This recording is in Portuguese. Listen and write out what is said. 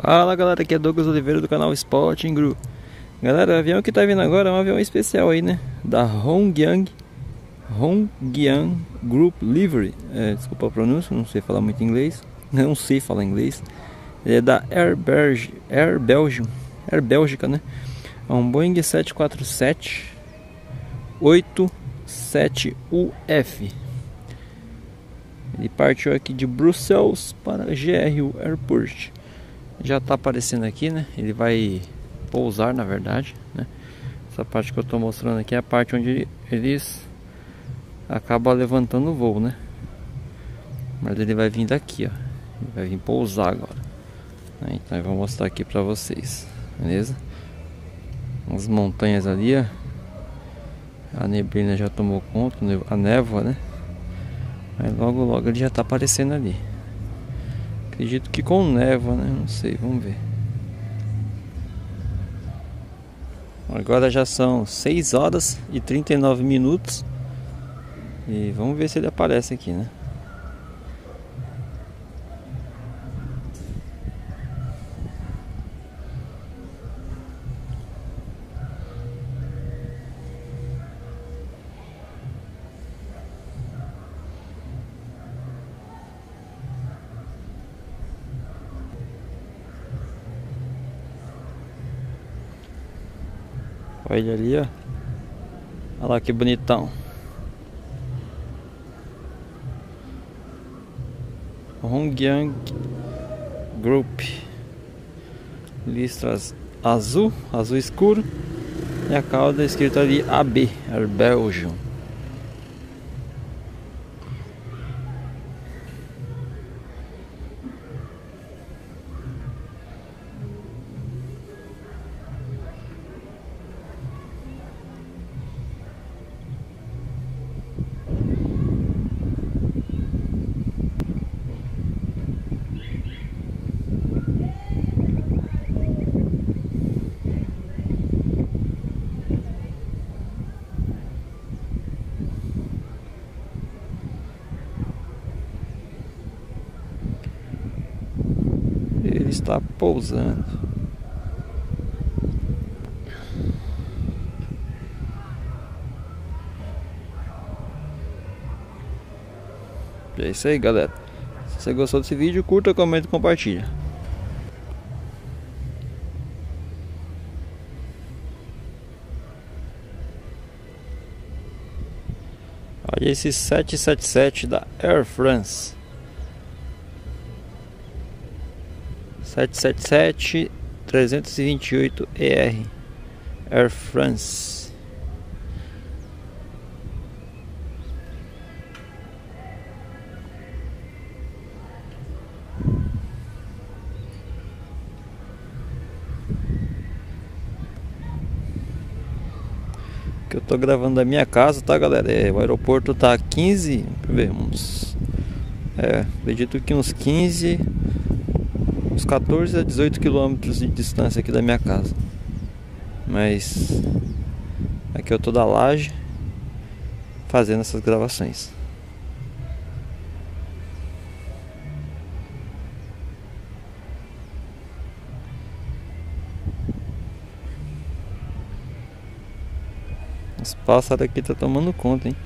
Fala galera, aqui é Douglas Oliveira do canal Sporting Group. Galera, o avião que tá vindo agora é um avião especial aí, né? Da Honggyang Honggyang Group Livery. É, desculpa a pronúncia, não sei falar muito inglês. Não sei falar inglês. Ele é da Air, Berge, Air Belgium. Air Bélgica, né? É um Boeing 747 87UF. Ele partiu aqui de Bruxelas para GRU Airport já está aparecendo aqui, né? Ele vai pousar, na verdade, né? Essa parte que eu estou mostrando aqui é a parte onde eles acabam levantando o voo, né? Mas ele vai vir daqui, ó. Ele vai vir pousar agora. Né? Então eu vou mostrar aqui para vocês, beleza? As montanhas ali, ó. A neblina já tomou conta, a névoa, né? Aí logo logo ele já está aparecendo ali. Acredito que com névoa, né? Não sei, vamos ver. Agora já são 6 horas e 39 minutos. E vamos ver se ele aparece aqui, né? Olha ele ali, ó. Olha lá que bonitão. Honggyang Group. Listras azul, azul escuro. E a cauda escrita ali AB, Air Belgium. Está pousando. É isso aí, galera. Se você gostou desse vídeo, curta, comenta e compartilha. Olha esse 777 da Air France. 777 328 ER Air France que eu tô gravando da minha casa, tá galera? É, o aeroporto tá a 15, deixa eu ver, uns é, acredito que uns 15 uns 14 a 18 quilômetros de distância aqui da minha casa. Mas aqui eu tô da laje fazendo essas gravações. Os pássaros aqui tá tomando conta, hein?